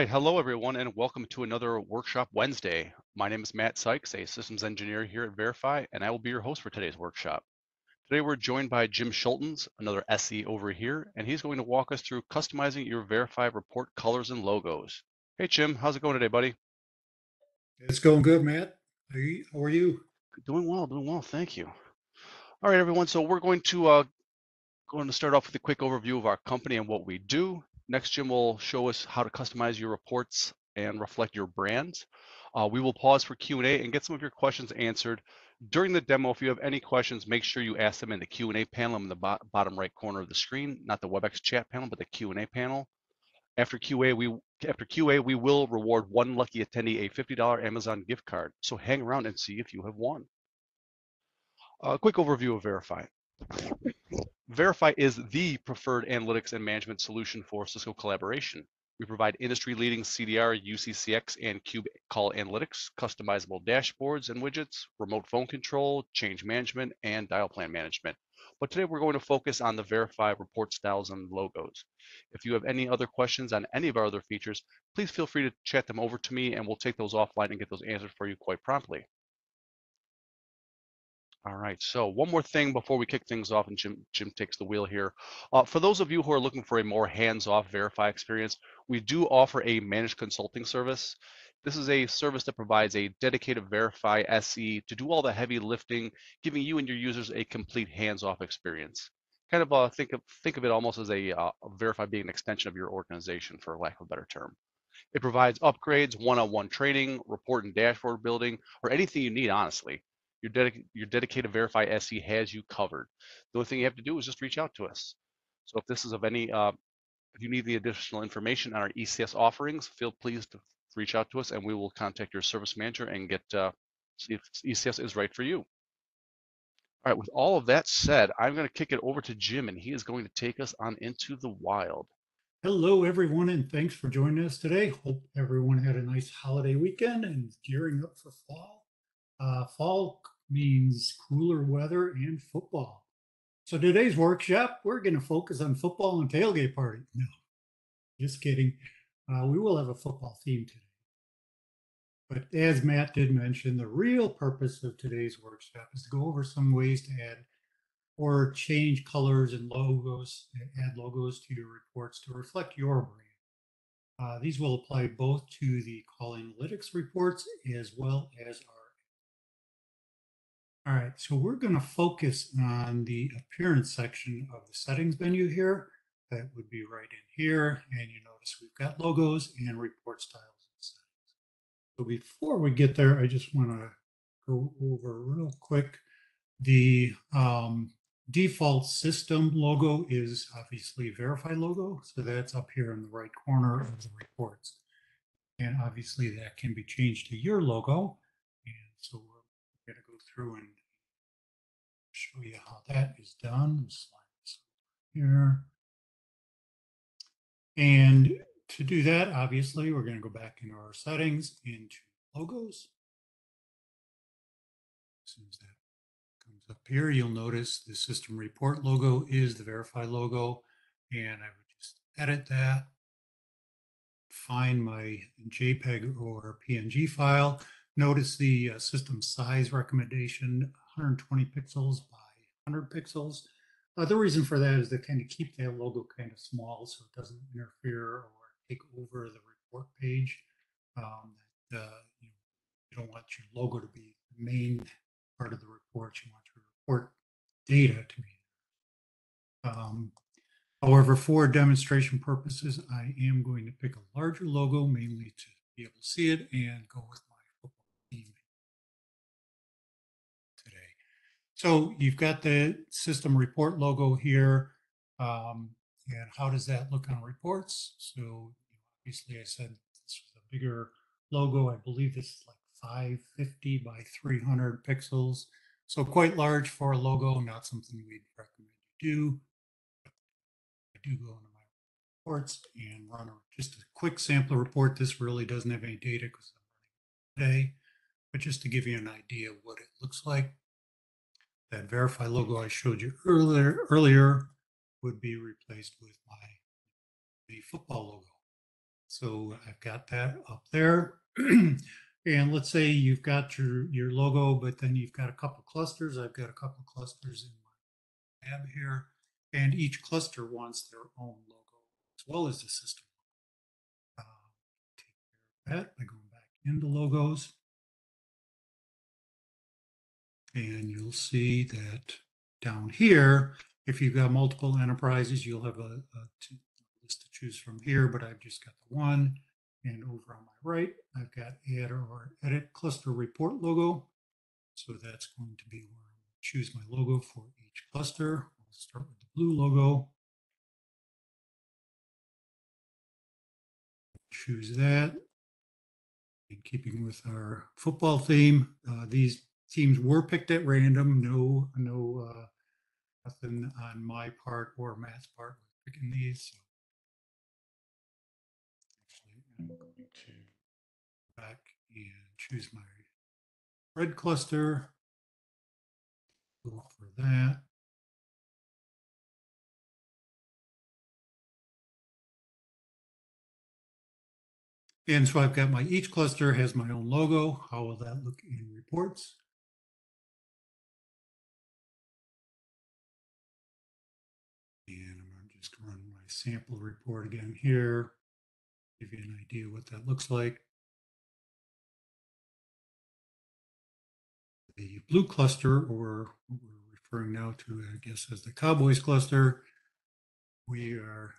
right, hello everyone, and welcome to another Workshop Wednesday. My name is Matt Sykes, a systems engineer here at Variphy, and I will be your host for today's workshop. Today we're joined by Jim Schultens, another SE over here, and he's going to walk us through customizing your Variphy report colors and logos. Hey Jim, how's it going today, buddy? It's going good, Matt. How are you? How are you? Doing well, doing well, thank you. All right, everyone, so we're going to uh, going to start off with a quick overview of our company and what we do. Next, Jim will show us how to customize your reports and reflect your brands. Uh, we will pause for Q&A and get some of your questions answered. During the demo, if you have any questions, make sure you ask them in the Q&A panel in the bo bottom right corner of the screen, not the WebEx chat panel, but the Q&A panel. After QA, we after QA, we will reward one lucky attendee a $50 Amazon gift card. So hang around and see if you have won. A quick overview of Variphy. Variphy is the preferred analytics and management solution for Cisco collaboration. We provide industry-leading CDR, UCCX, and Cube call analytics, customizable dashboards and widgets, remote phone control, change management, and dial plan management. But today we're going to focus on the Variphy report styles and logos. If you have any other questions on any of our other features, please feel free to chat them over to me and we'll take those offline and get those answered for you quite promptly. All right, so one more thing before we kick things off and Jim, Jim takes the wheel here. Uh, for those of you who are looking for a more hands-off Variphy experience, we do offer a managed consulting service. This is a service that provides a dedicated Variphy SE to do all the heavy lifting, giving you and your users a complete hands-off experience. Kind of uh, think of think of it almost as a, uh, Variphy being an extension of your organization, for lack of a better term. It provides upgrades, one-on-one training, report and dashboard building, or anything you need, honestly your, dedic- your dedicated Variphy SE has you covered. The only thing you have to do is just reach out to us. So if this is of any, uh, if you need the additional information on our ECS offerings, feel pleased to reach out to us and we will contact your service manager and get uh, see if ECS is right for you. All right, with all of that said, I'm going to kick it over to Jim and he is going to take us on into the wild. Hello, everyone, and thanks for joining us today. Hope everyone had a nice holiday weekend and gearing up for fall. Uh, fall means cooler weather and football. So today's workshop, we're going to focus on football and tailgate party. No, just kidding. Uh, we will have a football theme today. But as Matt did mention, the real purpose of today's workshop is to go over some ways to add or change colors and logos, add logos to your reports to reflect your brand. Uh, these will apply both to the call analytics reports as well as our all right, so we're going to focus on the appearance section of the settings menu here. That would be right in here. And you notice we've got logos and report styles and settings. So before we get there, I just want to go over real quick. The um, default system logo is obviously Variphy logo. So that's up here in the right corner of the reports. And obviously that can be changed to your logo. And so we're through and show you how that is done. Slide this here. And to do that, obviously, we're going to go back into our settings into logos. As soon as that comes up here, you'll notice the system report logo is the Variphy logo. And I would just edit that, find my JPEG or PNG file. Notice the uh, system size recommendation 120 pixels by 100 pixels. Uh, the reason for that is to kind of keep that logo kind of small so it doesn't interfere or take over the report page. Um, that, uh, you, you, don't want your logo to be the main part of the report. You want your report data to be. Um, however, for demonstration purposes, I am going to pick a larger logo mainly to be able to see it and go with So you've got the system report logo here. Um, and how does that look on reports? So obviously I said this was a bigger logo. I believe this is like 550 by 300 pixels. So quite large for a logo, not something we'd recommend you do. I do go into my reports and run a, just a quick sample report. This really doesn't have any data because I'm running today, but just to give you an idea of what it looks like that Variphy logo I showed you earlier earlier would be replaced with my the football logo. So I've got that up there. and let's say you've got your, your logo, but then you've got a couple clusters. I've got a couple clusters in my tab here. And each cluster wants their own logo as well as the system. Uh, take care of that by going back into logos. And you'll see that down here, if you've got multiple enterprises, you'll have a list to choose from here, but I've just got the one. And over on my right, I've got add or edit cluster report logo. So that's going to be where I choose my logo for each cluster. I'll start with the blue logo. Choose that. In keeping with our football theme, uh, these teams were picked at random. No, no, uh, nothing on my part or Matt's part with picking these. So actually, I'm going to go back and choose my red cluster. Go for that. And so I've got my, each cluster has my own logo. How will that look in reports? Sample report again here. Give you an idea what that looks like. The blue cluster, or what we're referring now to, I guess, as the Cowboys cluster, we are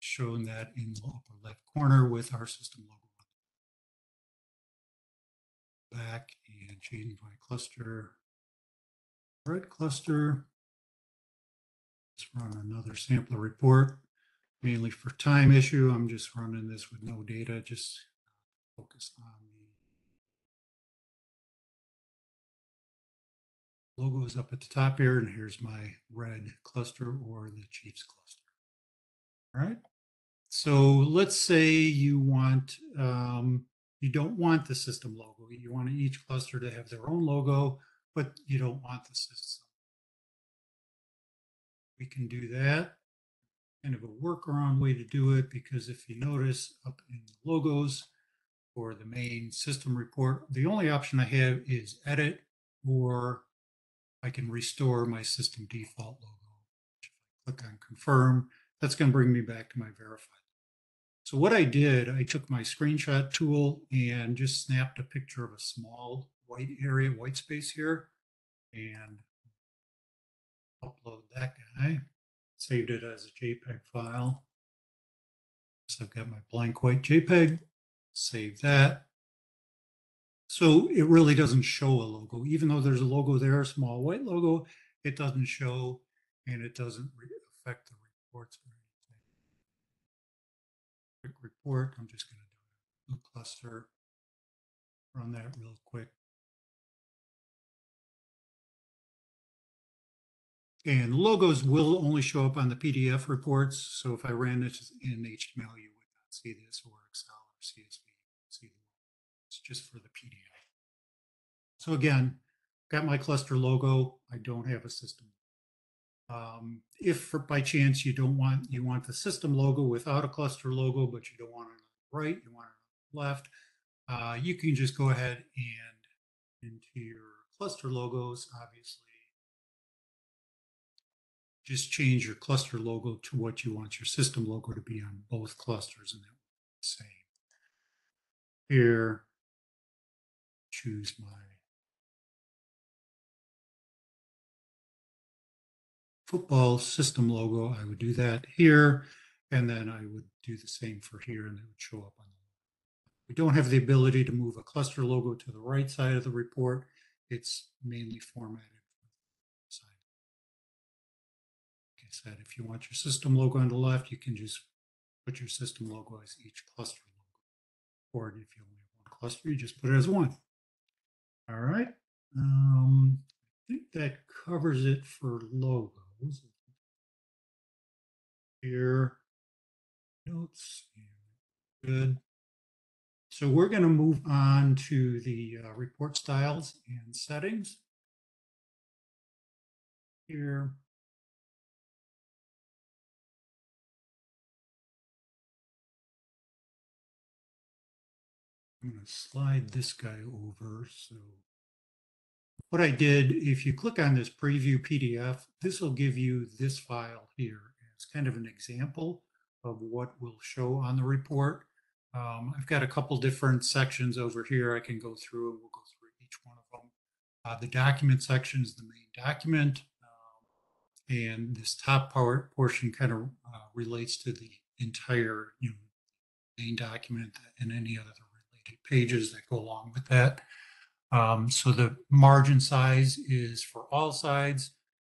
shown that in the upper left corner with our system logo. Back and change my cluster. Red cluster. Let's run another sampler report, mainly for time issue. I'm just running this with no data, just focus on the logos up at the top here. And here's my red cluster or the Chiefs cluster. All right. So let's say you want, um, you don't want the system logo. You want each cluster to have their own logo, but you don't want the system. We can do that. Kind of a workaround way to do it because if you notice up in the logos or the main system report, the only option I have is edit or I can restore my system default logo. Click on confirm, that's going to bring me back to my verified. So what I did, I took my screenshot tool and just snapped a picture of a small white area, white space here, and upload that guy. Saved it as a JPEG file. So I've got my blank white JPEG, save that. So it really doesn't show a logo, even though there's a logo there, a small white logo, it doesn't show and it doesn't affect the reports. Quick report, I'm just gonna do a cluster, run that real quick. And logos will only show up on the PDF reports. So if I ran this in HTML, you would not see this or Excel or CSV. It's just for the PDF. So again, got my cluster logo. I don't have a system. Um, if by chance you don't want, you want the system logo without a cluster logo, but you don't want it on the right, you want it on the left, uh, you can just go ahead and into your cluster logos, obviously, just change your cluster logo to what you want your system logo to be on both clusters and that same. Here, choose my football system logo. I would do that here, and then I would do the same for here, and it would show up on the. We don't have the ability to move a cluster logo to the right side of the report. It's mainly formatted said, if you want your system logo on the left, you can just put your system logo as each cluster logo. Or if you only have one cluster, you just put it as one. All right. Um, I think that covers it for logos. Here, notes, good. So we're going to move on to the uh, report styles and settings. Here. I'm going to slide this guy over. So what I did, if you click on this preview PDF, this will give you this file here. It's kind of an example of what will show on the report. Um, I've got a couple different sections over here I can go through and we'll go through each one of them. Uh, the document section is the main document. Um, and this top part portion kind of uh, relates to the entire you know, main document and any other pages that go along with that. Um, so the margin size is for all sides.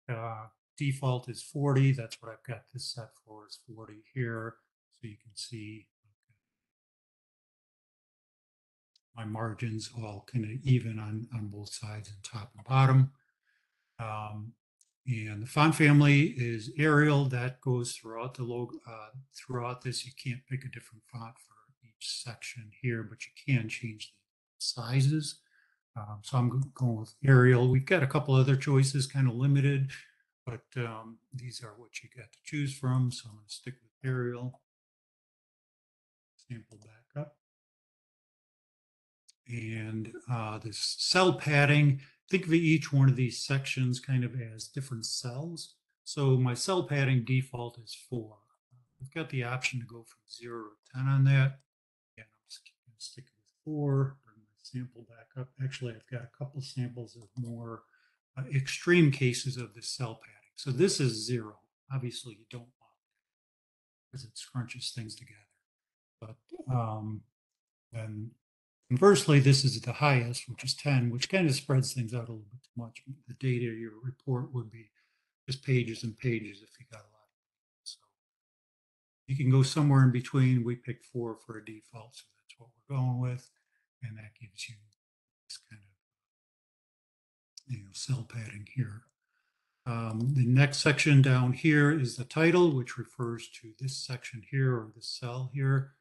Uh, default is 40. That's what I've got this set for is 40 here. So you can see my margins all kind of even on, on both sides and top and bottom. Um, and the font family is Arial. That goes throughout the logo. Uh, throughout this, you can't pick a different font for section here, but you can change the sizes. Um, so I'm going with Arial. We've got a couple other choices, kind of limited, but um, these are what you got to choose from. So I'm going to stick with Arial. Sample back up. And uh, this cell padding, think of each one of these sections kind of as different cells. So my cell padding default is four. I've got the option to go from zero to 10 on that. And I'm just going to stick with four, bring my sample back up. Actually, I've got a couple samples of more uh, extreme cases of this cell padding. So this is zero. Obviously, you don't want it because it scrunches things together. But um, then Conversely, this is the highest, which is 10, which kind of spreads things out a little bit too much. The data your report would be just pages and pages if you got a lot. So you can go somewhere in between. We picked four for a default, so what we're going with. And that gives you this kind of you know, cell padding here. Um, the next section down here is the title, which refers to this section here or this cell here.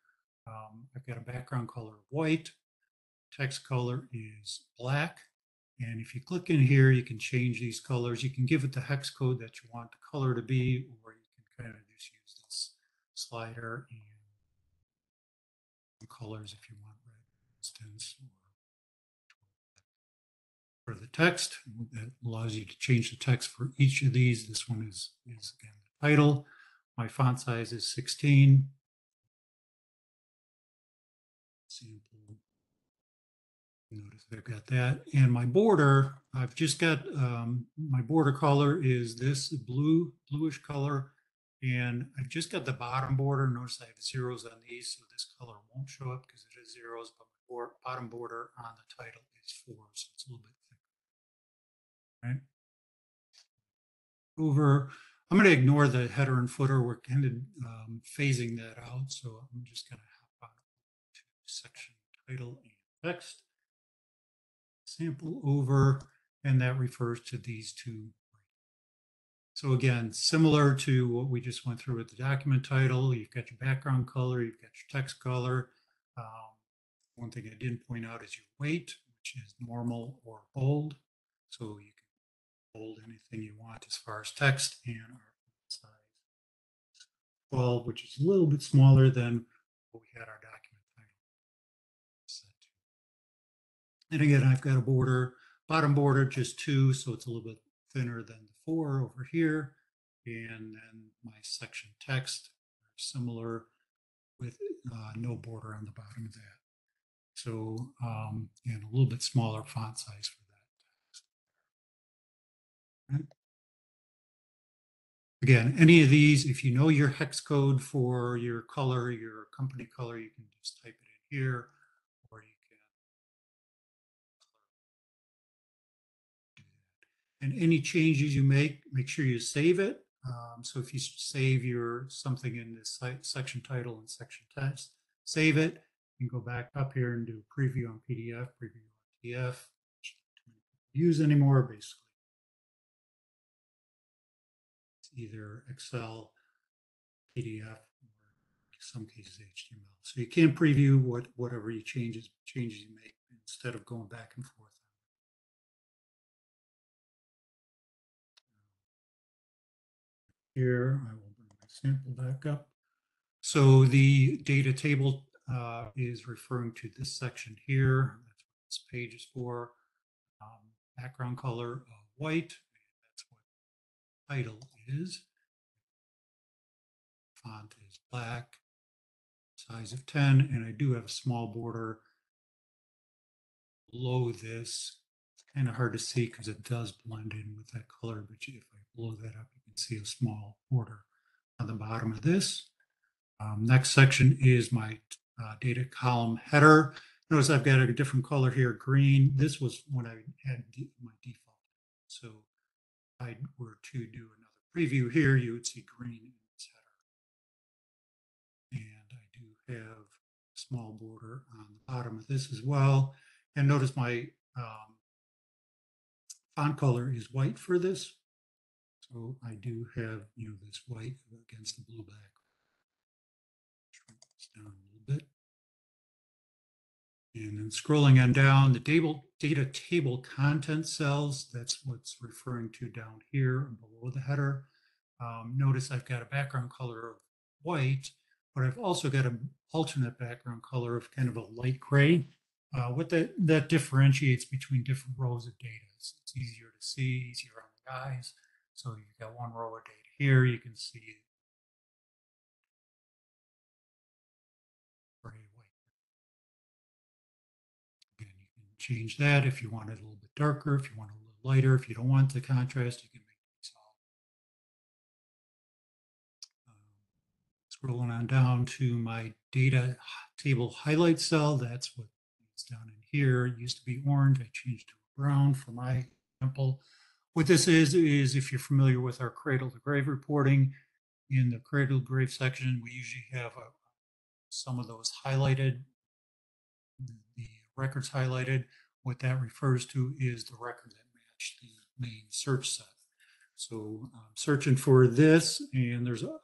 Um, I've got a background color of white text color is black. And if you click in here, you can change these colors. You can give it the hex code that you want the color to be, or you can kind of just use this slider and colors if you want red, for instance. For the text, that allows you to change the text for each of these. This one is, is again the title. My font size is 16. Sample Notice I've got that. And my border, I've just got, um, my border color is this blue, bluish color. And I've just got the bottom border. Notice I have zeros on these, so this color won't show up because it is zeros, but my bottom border on the title is four, so it's a little bit thicker. Right? Over, I'm going to ignore the header and footer. We're kind of um, phasing that out, so I'm just going to hop on to section title and text sample over, and that refers to these two. So again, similar to what we just went through with the document title, you've got your background color, you've got your text color. Um, one thing I didn't point out is your weight, which is normal or bold. So you can bold anything you want as far as text and our size 12, which is a little bit smaller than what we had our document title set to. And again, I've got a border, bottom border, just two, so it's a little bit thinner than the four over here. And then my section text, similar with uh, no border on the bottom of that. So, um, and a little bit smaller font size for that. Right. Again, any of these, if you know your hex code for your color, your company color, you can just type it in here And any changes you make, make sure you save it. Um, so if you save your something in this site, section title and section text, save it. Can go back up here and do preview on PDF, preview on PDF. Use anymore, basically. It's either Excel, PDF, or some cases HTML. So you can preview what whatever you changes changes you make instead of going back and forth. Here, I will bring my sample back up. So the data table uh, is referring to this section here. That's what this page is for. Um, background color of white. That's what title is. Font is black, size of 10, and I do have a small border below this. It's kind of hard to see because it does blend in with that color, but if I blow that up, see a small border on the bottom of this. Um, next section is my uh, data column header. Notice I've got a different color here, green. This was when I had my default. So if I were to do another preview here, you would see green in this header. And I do have a small border on the bottom of this as well. And notice my um, font color is white for this. So I do have, you know, this white against the blue back. Shrink this down a little bit. And then scrolling on down, the table, data table content cells, that's what's referring to down here below the header. Um, notice I've got a background color of white, but I've also got an alternate background color of kind of a light gray. Uh, what that, that differentiates between different rows of data. So it's easier to see, easier on the eyes. So you've got one row of data here, you can see. Again, you can change that if you want it a little bit darker, if you want it a little lighter, if you don't want the contrast, you can make these all. Um, Scrolling on down to my data table highlight cell, that's what is down in here. It used to be orange, I changed to brown for my example. What this is, is if you're familiar with our cradle to grave reporting, in the cradle to grave section, we usually have a, some of those highlighted, the records highlighted. What that refers to is the record that matched the main search set. So I'm searching for this, and there's uh,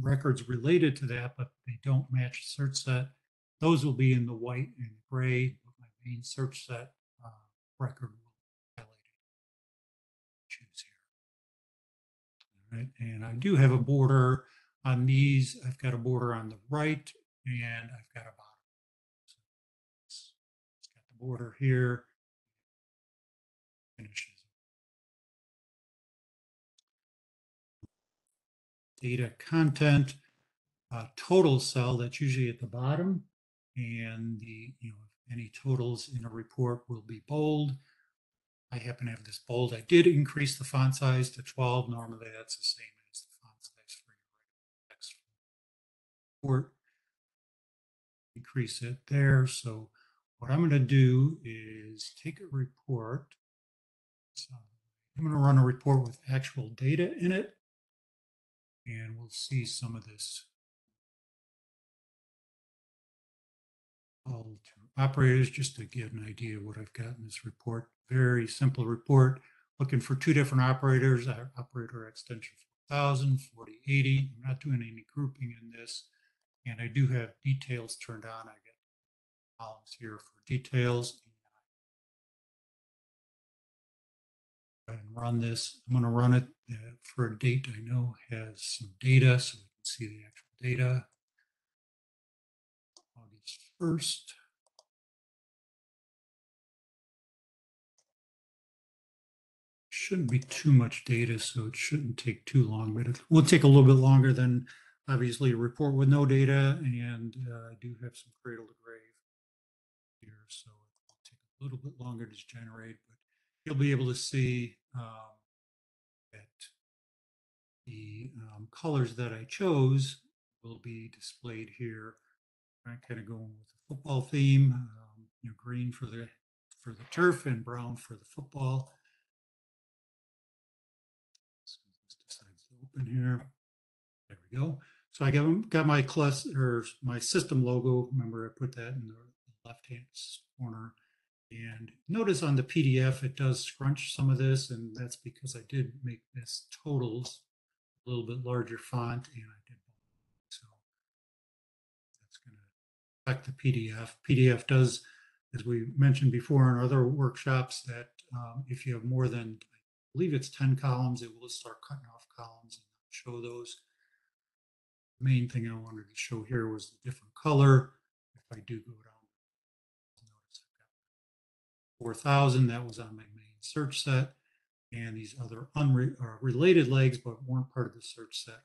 records related to that, but they don't match the search set. Those will be in the white and gray. but My main search set uh, record right, and I do have a border on these. I've got a border on the right, and I've got a bottom. So it's, it's got the border here. Finishes. Data content, uh, total cell that's usually at the bottom, and the you know any totals in a report will be bold. I happen to have this bold. I did increase the font size to 12. Normally, that's the same as the font size for your text report. Increase it there. So what I'm going to do is take a report. So I'm going to run a report with actual data in it, and we'll see some of this. To operators just to get an idea of what I've got in this report. Very simple report. Looking for two different operators, uh, operator extension 4000, 4080. I'm not doing any grouping in this. And I do have details turned on. I got columns here for details. And run this. I'm going to run it uh, for a date I know has some data so we can see the actual data. August 1st. Shouldn't be too much data, so it shouldn't take too long, but it will take a little bit longer than obviously a report with no data. And uh, I do have some cradle to grave here, so it'll take a little bit longer to generate, but you'll be able to see um, that the um, colors that I chose will be displayed here. I'm kind of going with the football theme, um, you know, green for the for the turf and brown for the football. So this open here. There we go. So I got, got my class or my system logo. Remember, I put that in the left hand corner. And notice on the PDF, it does scrunch some of this, and that's because I did make this totals a little bit larger font, and I did. So that's going to affect the PDF. PDF does, as we mentioned before in other workshops, that um, if you have more than, I believe it's 10 columns, it will start cutting off columns show those. Main thing I wanted to show here was the different color if I do go down, notice I've got 4,000, that was on my main search set. And these other unre- uh, legs, but weren't part of the search set.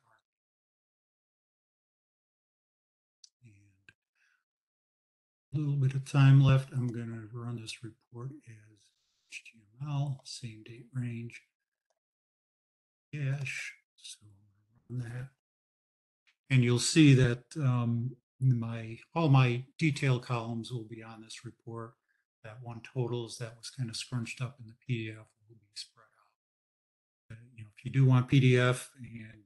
And a little bit of time left. I'm going to run this report as HTML, same date range, cache. So Run that. And you'll see that um, my all my detail columns will be on this report. That one totals that was kind of scrunched up in the PDF will be spread out. Uh, you know, if you do want PDF and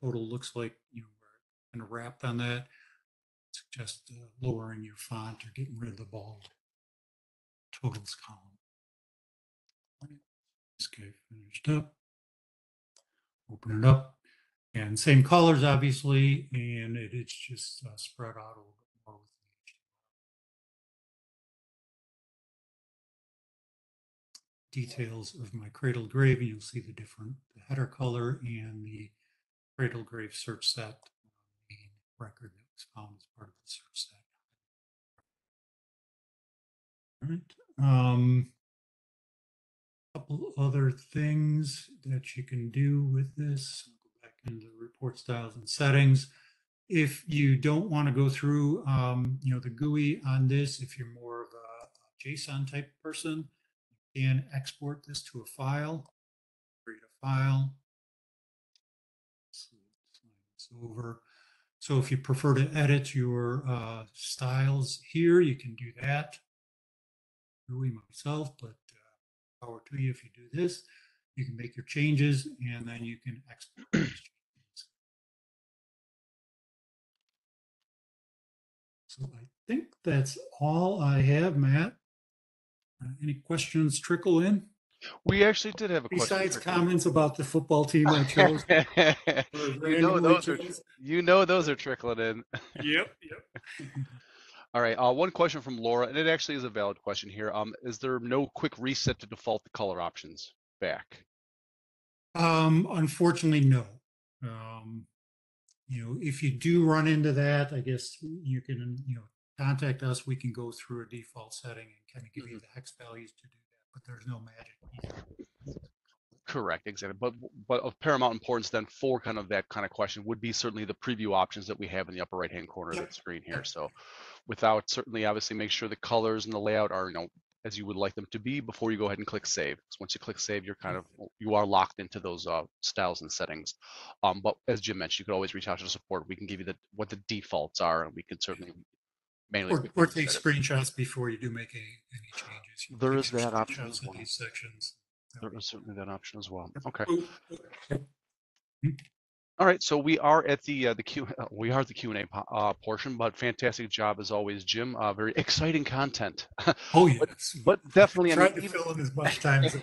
total looks like you know we're kind of wrapped on that, suggest uh, lowering your font or getting rid of the bold totals column. This guy finished up. Open it up. And same colors, obviously, and it, it's just uh, spread out a little bit more with the details of my cradle grave. And you'll see the different the header color and the cradle grave search set record that was found as part of the search set. All right. Um, couple other things that you can do with this. Into the report styles and settings. If you don't want to go through, um, you know, the GUI on this, if you're more of a, JSON type person, you can export this to a file. Create a file. So over. So if you prefer to edit your uh, styles here, you can do that. GUI myself, but uh, power to you if you do this. You can make your changes and then you can export. Think that's all I have, Matt. Uh, any questions trickle in We actually did have a question. besides comments about the football team I chose? you know those are you know those are trickling in. Yep, yep. All right. Uh, one question from Laura, and it actually is a valid question here. Um, is there no quick reset to default the color options back? Um, unfortunately, no. Um, you know, if you do run into that, I guess you can, you know, contact us. We can go through a default setting and kind of give you the hex values to do that, but there's no magic. Correct, exactly. But but of paramount importance then for kind of that kind of question would be certainly the preview options that we have in the upper right hand corner of the screen here. So without certainly obviously make sure the colors and the layout are you know as you would like them to be before you go ahead and click save. 'Cause once you click save, you're kind of you are locked into those uh, styles and settings. Um, but as Jim mentioned, you could always reach out to support. We can give you the what the defaults are, and we can certainly manually. Or, or take reset screenshots before you do make any, any changes. You know, There take is your that option screenshots as of well. These sections. There is certainly that option as well. Okay. Oh, oh, oh. All right, so we are at the uh, the Q we are at the Q and A uh, portion, but fantastic job as always, Jim. Uh, very exciting content, Oh, yes. but definitely, I mean, to fill in as much time as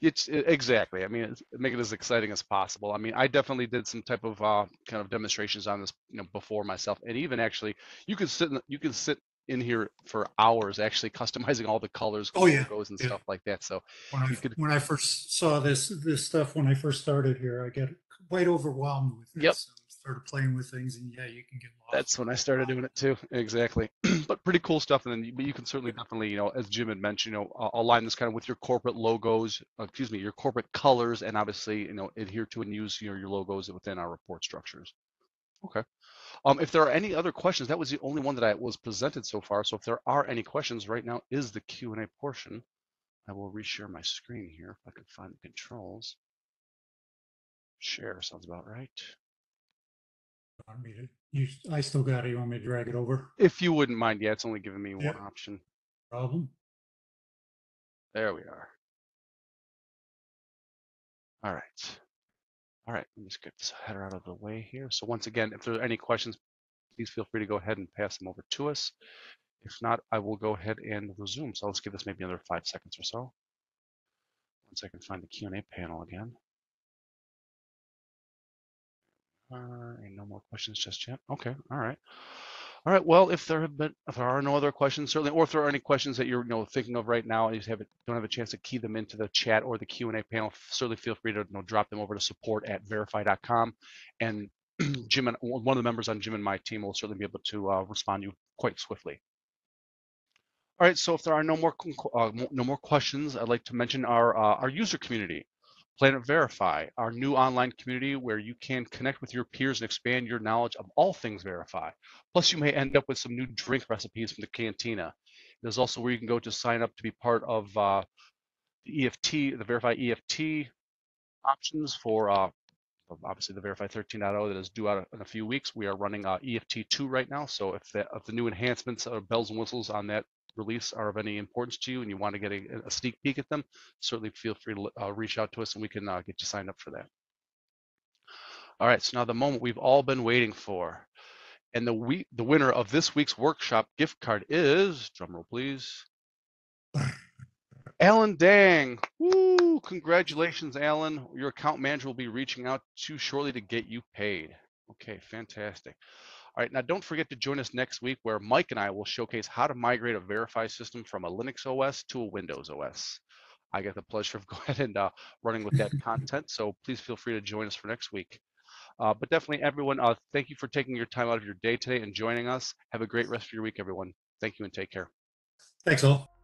it's e- exactly. I mean, it's, make it as exciting as possible. I mean, I definitely did some type of uh, kind of demonstrations on this, you know, before myself, and even actually, you could sit in, you can sit in here for hours actually customizing all the colors, Oh, yeah, and yeah. stuff like that. So When I, could- when I first saw this, this stuff, when I first started here, I get quite overwhelmed with Yep. this. and Started playing with things and yeah, you can get lost. That's when I started doing it too. Exactly. but pretty cool stuff. And then, you, but you can certainly definitely, you know, as Jim had mentioned, you know, align this kind of with your corporate logos, uh, excuse me, your corporate colors, and obviously, you know, adhere to and use your, your logos within our report structures. Okay. Um, if there are any other questions, that was the only one that I was presented so far. So if there are any questions right now is the Q and A portion. I will reshare my screen here if I can find the controls. Share sounds about right. Want me to- You, I still got it. You want me to drag it over? If you wouldn't mind, yeah, it's only giving me one option. Problem? There we are. All right. All right, let me just get this header out of the way here. So once again, if there are any questions, please feel free to go ahead and pass them over to us. If not, I will go ahead and resume. So let's give this maybe another five seconds or so. Once I can find the Q&A panel again. Uh, and no more questions just yet. Okay, all right. All right. Well, if there have been, if there are no other questions, certainly, or if there are any questions that you're, you know, thinking of right now, and you have don't have a chance to key them into the chat or the Q and A panel, certainly feel free to you know, drop them over to support at variphy.com, and Jim and one of the members on Jim and my team will certainly be able to uh, respond to you quite swiftly. All right, so if there are no more uh, no more questions, I'd like to mention our uh, our user community, Planet Variphy, our new online community where you can connect with your peers and expand your knowledge of all things Variphy. Plus, you may end up with some new drink recipes from the cantina. There's also where you can go to sign up to be part of uh, the EFT, the Variphy EFT options for uh, obviously the Variphy 13.0 that is due out in a few weeks. We are running uh, EFT2 right now. So if the, if the new enhancements or bells and whistles on that release are of any importance to you and you want to get a, a sneak peek at them, certainly feel free to uh, reach out to us and we can uh, get you signed up for that. All right, so now the moment we've all been waiting for. And the week, the winner of this week's workshop gift card is, drumroll please, Alan Dang. Woo! Congratulations, Alan. Your account manager will be reaching out to you shortly to get you paid. Okay, fantastic. All right, now don't forget to join us next week where Mike and I will showcase how to migrate a Variphy system from a Linux OS to a Windows OS. I get the pleasure of going ahead and uh, running with that content, so please feel free to join us for next week. Uh, but definitely, everyone, uh, thank you for taking your time out of your day today and joining us. Have a great rest of your week, everyone. Thank you and take care. Thanks all.